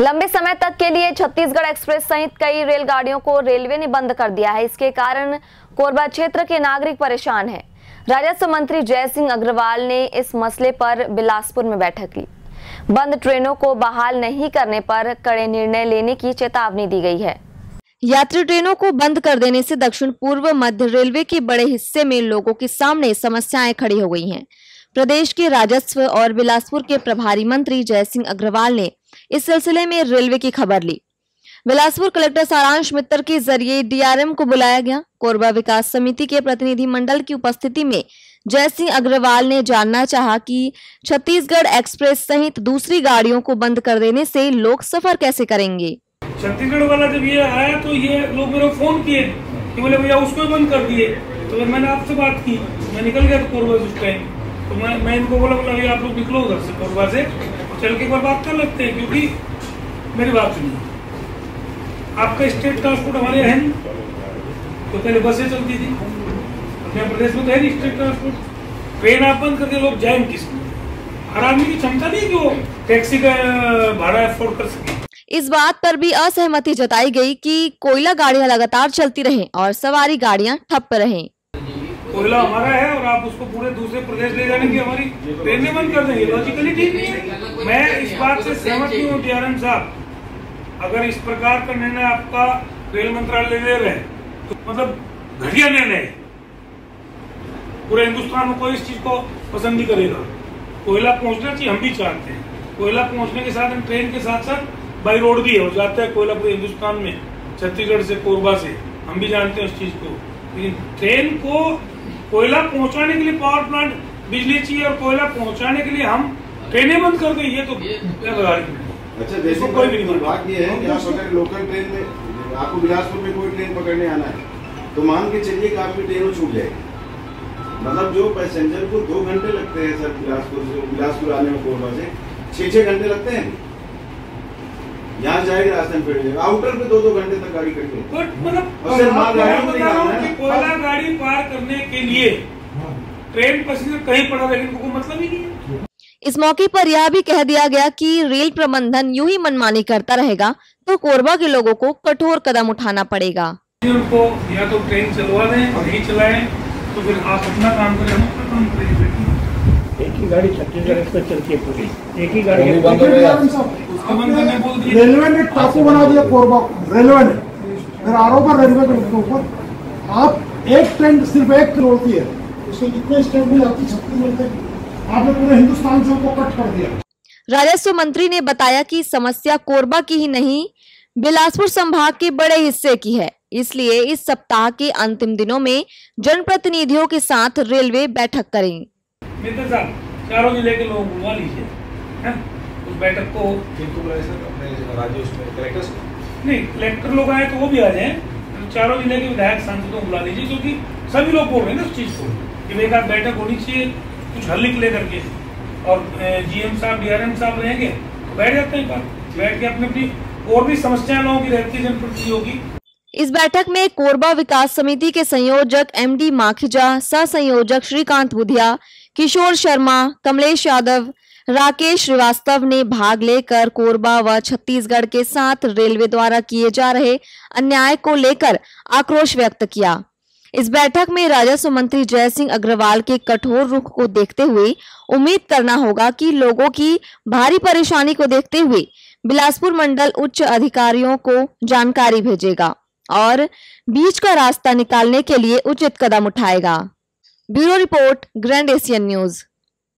लंबे समय तक के लिए छत्तीसगढ़ एक्सप्रेस सहित कई रेलगाड़ियों को रेलवे ने बंद कर दिया है इसके कारण कोरबा क्षेत्र के नागरिक परेशान हैं। राजस्व मंत्री जय सिंह अग्रवाल ने इस मसले पर बिलासपुर में बैठक ली बंद ट्रेनों को बहाल नहीं करने पर कड़े निर्णय लेने की चेतावनी दी गई है यात्री ट्रेनों को बंद कर देने से दक्षिण पूर्व मध्य रेलवे के बड़े हिस्से में लोगों के सामने समस्याएँ खड़ी हो गई हैं। प्रदेश के राजस्व और बिलासपुर के प्रभारी मंत्री जय सिंह अग्रवाल ने इस सिलसिले में रेलवे की खबर ली। बिलासपुर कलेक्टर सारांश मित्तर के ज़रिए डीआरएम को बुलाया गया। कोरबा विकास समिति के प्रतिनिधि मंडल की उपस्थिति में जय सिंह अग्रवाल ने जानना चाहा कि छत्तीसगढ़ एक्सप्रेस सहित दूसरी गाड़ियों को बंद कर देने से लोग सफ़र कैसे करेंगे? छत्तीसगढ़ वाला जब ये आया तो ये लोग मेरे फ़ोन किए कि बोले, भैया, उसको बंद कर दिए। तो मैंने आपसे बात की। मैं निकल गया था कोरबा उस टाइम तो मैं मैं इनको बोला बोला आप लोग निकलो उधर से कोरबा से। चल के एक बार बात कर लेते हैं, क्योंकि मेरी बात सुनिए। आपका स्टेट ट्रांसपोर्ट हमारे यहाँ है तो पहले बसें चलती थी। अपने प्रदेश में तो है नहीं स्टेट ट्रांसपोर्ट ट्रेन आप बंद करके लोग जाएँगे किस हर आदमी की क्षमता नहीं कि वो टैक्सी का भाड़ा अफोर्ड कर सके। इस बात पर भी असहमति जताई गई कि कोयला गाड़ियाँ लगातार चलती रहें और सवारी गाड़ियाँ ठप रहें। कोयला हमारा है और आप उसको पूरे दूसरे प्रदेश ले जाने की हमारी ट्रेनें बंद कर देंगे। लॉजिकली ठीक नहीं है। मैं इस बात से सहमत नहीं हूँ, डीआरएम साहब। अगर इस प्रकार का निर्णय आपका रेल मंत्रालय ले रहे हैं तो मतलब घटिया निर्णय पूरे हिंदुस्तान में कोई इस चीज़ को पसंद नहीं करेगा। कोयला पहुँचना चाहिए, हम भी चाहते हैं। कोयला पहुँचने के साथ हम ट्रेन के साथ साथ बाई रोड भी है और जाता है कोयला पूरे हिंदुस्तान में, छत्तीसगढ़ से कोरबा से। हम भी जानते हैं उस चीज़ को। लेकिन ट्रेन को कोयला पहुँचाने के लिए पावर प्लांट बिजली चाहिए और कोयला पहुँचाने के लिए हम ट्रेनें बंद कर दें ये तो अच्छा जैसे कोई भी नहीं बात ये है कि आप अगर लोकल ट्रेन में आपको बिलासपुर में कोई ट्रेन पकड़ने आना है तो मान के चलिए कि आपकी ट्रेन छूट जाएगी। मतलब जो पैसेंजर को दो घंटे लगते हैं सर बिलासपुर से बिलासपुर आने में कोरबा से छह छह घंटे लगते हैं। यहाँ जाएगा रास्ते में फिर जाएगा। आउटर पे दो दो घंटे तक गाड़ी है बट मतलब करने के लिए ट्रेन पैसेंजर कहीं पड़ा रहेगा इनको मतलब ही नहीं है। इस मौके पर यह भी कह दिया गया कि रेल प्रबंधन यूँ ही मनमानी करता रहेगा तो कोरबा के लोगों को कठोर कदम उठाना पड़ेगा। उनको या तो ट्रेन चलवा दें और नहीं चलाएँ तो फिर आप अपना काम करें हम अपना काम एक ही गाड़ी छत्तीसगढ़ एक्सप्रेस चलती है पूरी। एक ही गाड़ी है। रेलवे ने टापू बना दिया कोरबा को। रेलवे ने। मेरा आरोप है रेलवे के ऊपर आप एक ट्रेन सिर्फ़ एक चलती है। उसके कितने स्टेट में जाती छत्तीसगढ़ से आपने पूरे हिंदुस्तान से उनको कट कर दिया। राजस्व मंत्री ने बताया कि समस्या कोरबा की ही नहीं बिलासपुर संभाग के बड़े हिस्से की है। इसलिए इस सप्ताह के अंतिम दिनों में जनप्रतिनिधियों के साथ रेलवे बैठक करेंगे मित्र साहब चारों ज़िले के लोग बुलवा लीजिए उस बैठक को नहीं कलेक्टर लोग आए तो वो भी आ जाए। चारों ज़िले के विधायक सांसदों को बुला लीजिए, क्योंकि सभी लोग बोल रहे हैं ना उस चीज़ को, कि एक आध बैठक होनी चाहिए, कुछ हल निकले करके। और जीएम साहब डीआरएम साहब रहेंगे तो बैठ जाते हैं बैठ के अपनी अपनी और भी समस्याएँ लोगों की रहती है की। इस बैठक में कोरबा विकास समिति के संयोजक एमडी माखिजा सह संयोजक श्रीकांत बुधिया, किशोर शर्मा, कमलेश यादव राकेश श्रीवास्तव ने भाग लेकर कोरबा व छत्तीसगढ़ के साथ रेलवे द्वारा किए जा रहे अन्याय को लेकर आक्रोश व्यक्त किया। इस बैठक में राजस्व मंत्री जय सिंह अग्रवाल के कठोर रुख को देखते हुए उम्मीद करना होगा कि लोगों की भारी परेशानी को देखते हुए बिलासपुर मंडल उच्च अधिकारियों को जानकारी भेजेगा और बीच का रास्ता निकालने के लिए उचित कदम उठाएगा। Bureau report, grand Asian news.